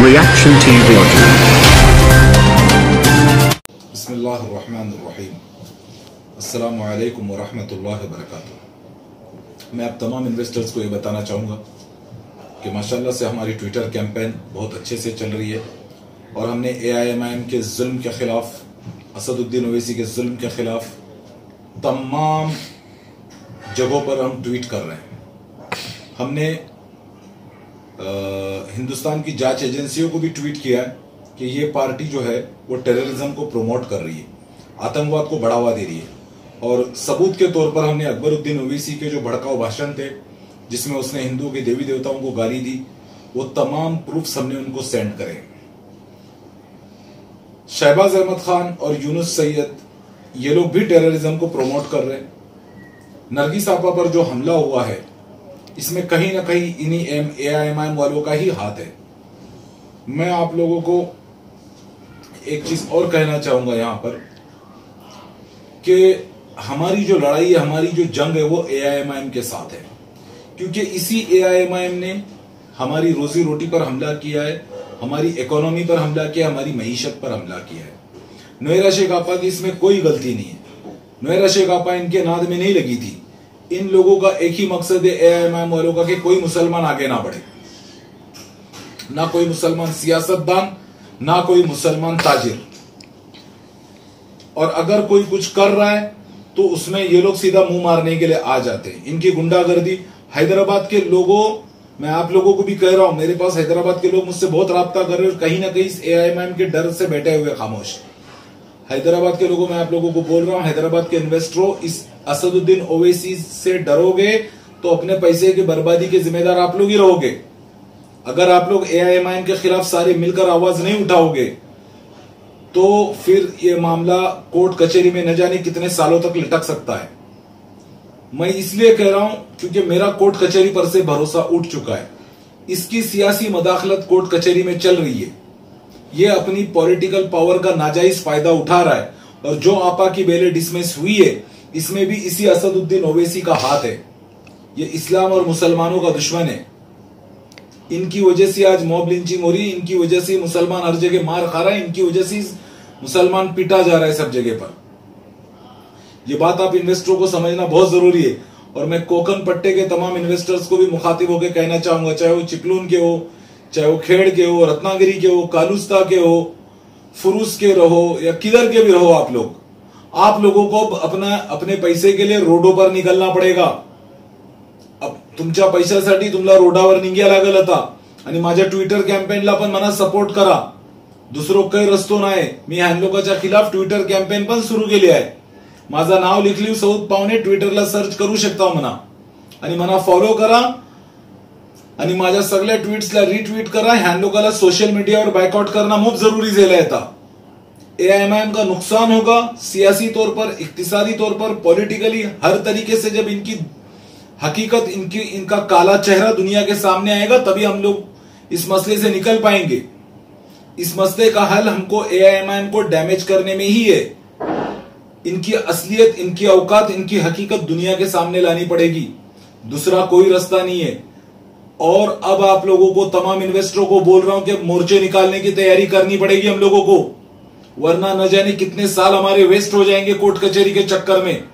Reaction TV. बसमीम वरहमतुल्लाहि वबरकातुहू मैं आप तमाम इन्वेस्टर्स को ये बताना चाहूँगा कि माशाल्लाह से हमारी ट्विटर कैंपेन बहुत अच्छे से चल रही है और हमने ए आई एम आई एम के जुल्म के ख़िलाफ़, असदुद्दीन ओवैसी के जुल्म के ख़िलाफ़ तमाम जगहों पर हम ट्वीट कर रहे हैं। हमने हिंदुस्तान की जाँच एजेंसियों को भी ट्वीट किया है कि ये पार्टी जो है, वो टेररिज्म को प्रमोट कर रही है, आतंकवाद को बढ़ावा दे रही है। और सबूत के तौर पर हमने अकबरुद्दीन ओवैसी के जो भड़काऊ भाषण थे, जिसमें उसने हिंदुओं के देवी देवताओं को गाली दी, वो तमाम प्रूफ्स हमने उनको सेंड करे शहबाज अहमद खान और यूनुस सैयद, ये लोग भी टेररिज्म को प्रमोट कर रहे हैं। नरगिस आपा पर जो हमला हुआ है इसमें कहीं ना कहीं इन्हीं M A I M I M वालों का ही हाथ है। मैं आप लोगों को एक चीज़ और कहना चाहूँगा यहाँ पर कि हमारी जो लड़ाई है, हमारी जो जंग है वो ए आई एम आई एम के साथ है। क्योंकि इसी ए आई एम आई एम ने हमारी रोजी रोटी पर हमला किया है, हमारी इकोनॉमी पर हमला किया है, हमारी मीशत पर हमला किया है। नोएरा शेख आपा की इसमें कोई गलती नहीं है। नोएरा शेख आपा इनके नाद में नहीं लगी थी। इन लोगों का एक ही मकसद है, ए आई एम एम वालों का कि कोई मुसलमान आगे ना बढ़े। ना कोई मुसलमान सियासतदान, ना कोई मुसलमान ताजिर। और अगर कोई कुछ कर रहा है तो उसमें ये लोग सीधा मुँह मारने के लिए आ जाते हैं। इनकी गुंडागर्दी, हैदराबाद के लोगों, मैं आप लोगों को भी कह रहा हूँ, मेरे पास हैदराबाद के लोग मुझसे बहुत रहा कर रहे हैं और कहीं ना कहीं इस ए के डर से बैठे हुए खामोश। हैदराबाद के लोगों, मैं आप लोगों को बोल रहा हूँ, हैदराबाद के इन्वेस्टरों इस असदुद्दीन ओवैसी से डरोगे तो अपने पैसे की बर्बादी के जिम्मेदार आप लोग ही रहोगे। अगर आप लोग ए के खिलाफ सारे मिलकर आवाज़ नहीं उठाओगे तो फिर ये मामला कोर्ट कचहरी में न जाने कितने सालों तक लटक सकता है। मैं इसलिए कह रहा हूँ, क्योंकि मेरा कोर्ट कचहरी पर से भरोसा उठ चुका है। इसकी सियासी मदाखलत कोर्ट कचहरी में चल रही है। ये अपनी पॉलिटिकल पावर का नाजायज फ़ायदा उठा रहा है। और जो आपा की बेले डिसमिस हुई है, इसमें भी इसी असदुद्दीन ओवैसी का हाथ है। ये इस्लाम और मुसलमानों का दुश्मन है। इनकी वजह से आज मॉब लिंचिंग हो रही है, इनकी वजह से मुसलमान हर जगह मार खा रहा है, इनकी वजह से मुसलमान पिटा जा रहा है सब जगह पर। ये बात आप इन्वेस्टरों को समझना बहुत ज़रूरी है। और मैं कोकन पट्टे के तमाम इन्वेस्टर्स को भी मुखातिब होकर कहना चाहूँगा, चाहे वो चिपलून के हो चाहे वो खेड़ के हो रत्नागिरी के हो कालुस्ता के हो फुरुस के रहो या किधर के भी रहो आप लोग। आप लोगों को अपना अपने पैसे के लिए रोडो पर निकलना पडेगा। अब तुमच्या पैशासाठी तुम्हाला रोडावर निघ्या लागल आता. आणि माझ्या ट्विटर कॅम्पेनला पण मला सपोर्ट करा. दुसरो काही रस्तो नाही. मी हॅनलोकाच्या खिलाफ ट्विटर कॅम्पेन पण सुरू केली आहे. माझं नाव लिखली सौद पाहुणे ट्विटरला सर्च करू शकता म्हणा. आणि मला फॉलो करा. आणि माझ्या सगळ्या ट्वीट्सला रिट्वीट करा ह्यान लोकांना सोशल मीडियावर बायकआउट करना खूप ज़रूरी झाला है था एआईएमआईएम का नुकसान होगा, सियासी तौर पर, इकतिसादी तौर पर पॉलिटिकली हर तरीके से जब इनकी हकीकत, इनकी, इनका काला चेहरा दुनिया के सामने आएगा, तभी हम लोग इस मसले से निकल पाएँगे। इस मसले का हल हमको A I M I M को डैमेज करने में ही है। इनकी असलियत, इनकी औकात, इनकी हकीकत दुनिया के सामने लानी पड़ेगी। दूसरा कोई रास्ता नहीं है। और अब आप लोगों को, तमाम इन्वेस्टरों को बोल रहा हूँ कि मोर्चे निकालने की तैयारी करनी पड़ेगी हम लोगों को। वरना न जाने कितने साल हमारे वेस्ट हो जाएँगे कोर्ट कचहरी के चक्कर में।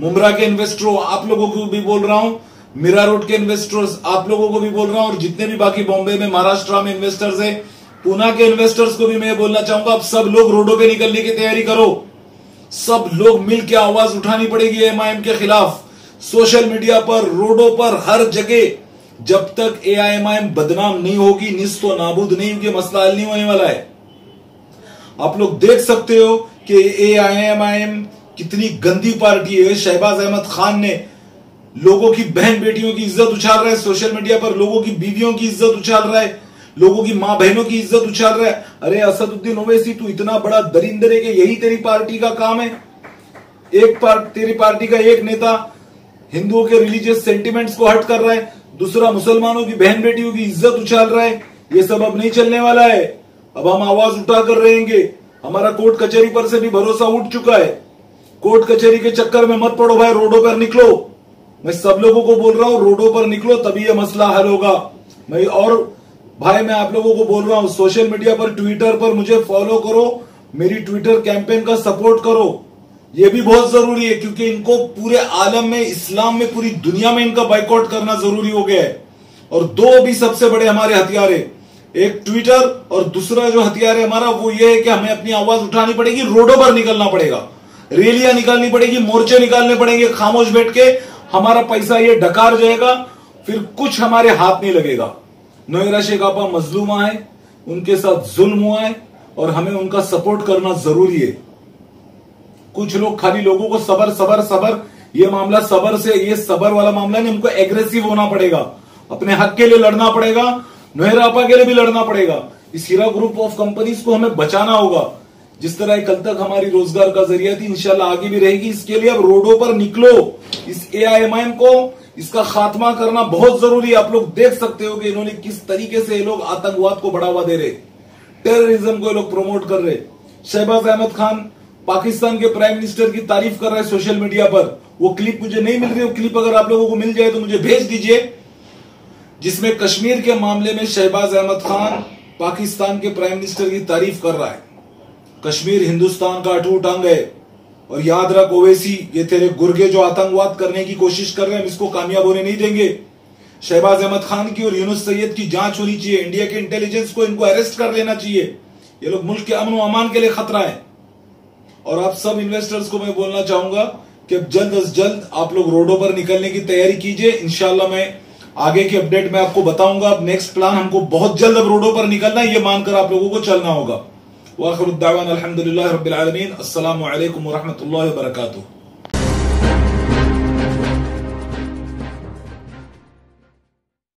मुमरा के इन्वेस्टरों आप लोगों को भी बोल रहा हूँ। मीरा रोड के इन्वेस्टर्स आप लोगों को भी बोल रहा हूँ। और जितने भी बाकी बॉम्बे में, महाराष्ट्र में इन्वेस्टर्स है पूना के इन्वेस्टर्स को भी मैं बोलना चाहूँगा अब सब लोग रोडों पे निकलने की तैयारी करो। सब लोग मिल के आवाज़ उठानी पड़ेगी एमआईएम के खिलाफ। सोशल मीडिया पर, रोडों पर, हर जगह जब तक एआईएमआईएम बदनाम नहीं होगी निस्तो नाबूद नहीं होगी मसला हल नहीं होने वाला है। आप लोग देख सकते हो कि एआईएमआईएम कितनी गंदी पार्टी है। शहबाज अहमद खान ने लोगों की बहन बेटियों की इज़्ज़त उछाल रहा है, सोशल मीडिया पर लोगों की बीवियों की इज़्ज़त उछाल रहा है, लोगों की माँ बहनों की इज़्ज़त उछाल रहा है। अरे असदुद्दीन ओवैसी, तू इतना बड़ा दरिंदर है कि यही तेरी पार्टी का काम है। एक पार्ट तेरी पार्टी का एक नेता हिंदुओं के रिलीजियस सेंटिमेंट्स को हट कर रहा है। दूसरा मुसलमानों की बहन बेटियों की इज़्ज़त उछाल रहा है। ये सब अब नहीं चलने वाला है। अब हम आवाज़ उठा कर रहेंगे। हमारा कोर्ट कचहरी पर से भी भरोसा उठ चुका है। कोर्ट कचहरी के चक्कर में मत पड़ो भाई, रोडों पर निकलो। मैं सब लोगों को बोल रहा हूँ, रोडों पर निकलो, तभी ये मसला हल होगा। मैं और भाई, मैं आप लोगों को बोल रहा हूँ, सोशल मीडिया पर, ट्विटर पर मुझे फॉलो करो। मेरी ट्विटर कैंपेन का सपोर्ट करो। ये भी बहुत ज़रूरी है, क्योंकि इनको पूरे आलम में, इस्लाम में, पूरी दुनिया में इनका बाइकआउट करना ज़रूरी हो गया है। और दो भी सबसे बड़े हमारे हथियार है। एक ट्विटर और दूसरा जो हथियार है हमारा, वो ये है कि हमें अपनी आवाज़ उठानी पड़ेगी, रोडों पर निकलना पड़ेगा। रैलियाँ निकालनी पड़ेगी, मोर्चे निकालने पड़ेंगे, खामोश बैठ के हमारा पैसा ये डकार जाएगा, फिर कुछ हमारे हाथ नहीं लगेगा। नोएरा शेख आपा मजलूमा है उनके साथ जुल्म हुआ है, और हमें उनका सपोर्ट करना ज़रूरी है। कुछ लोग खाली लोगों को सबर सबर सबर, ये मामला सबर से, ये सबर वाला मामला नहीं, हमको एग्रेसिव होना पड़ेगा। अपने हक के लिए लड़ना पड़ेगा नोहरापा के लिए भी लड़ना पड़ेगा। इस हीरा ग्रुप ऑफ़ कंपनीज़ को हमें बचाना होगा। जिस तरह कल तक हमारी रोज़गार का ज़रिया थी, इंशाल्लाह आगे भी रहेगी। इसके लिए अब रोडों पर निकलो। इस ए को, इसका खात्मा करना बहुत ज़रूरी है। आप लोग देख सकते हो कि इन्होंने किस तरीके से ये लोग आतंकवाद को बढ़ावा दे रहे। टेररिज्म को ये लोग प्रमोट कर रहे। शहबाज अहमद खान पाकिस्तान के प्राइम मिनिस्टर की तारीफ़ कर रहे हैं सोशल मीडिया पर। वो क्लिप मुझे नहीं मिल रही, वो क्लिप अगर आप लोगों को मिल जाए तो मुझे भेज दीजिए। जिसमें कश्मीर के मामले में शहबाज अहमद खान पाकिस्तान के प्राइम मिनिस्टर की तारीफ़ कर रहा है। कश्मीर हिंदुस्तान का अटूट अंग है। और याद रख ओवैसी, ये तेरे गुर्गे जो आतंकवाद करने की कोशिश कर रहे हैं, हम इसको कामयाब होने नहीं देंगे। शहबाज अहमद खान की और यूनुस सैयद की जाँच होनी चाहिए। इंडिया के इंटेलिजेंस को इनको अरेस्ट कर लेना चाहिए। ये लोग मुल्क के अमन अमान के लिए खतरा है। और आप सब इन्वेस्टर्स को मैं बोलना चाहूँगा कि अब जल्द अज जल्द आप लोग रोडों पर निकलने की तैयारी कीजिए। इनशाला मैं आगे के अपडेट में आपको बताऊँगा। अब नेक्स्ट प्लान हमको बहुत जल्द अब रोडों पर निकलना है, ये मानकर आप लोगों को चलना होगा। वाखरुद्दावान असल वरहमल वर्का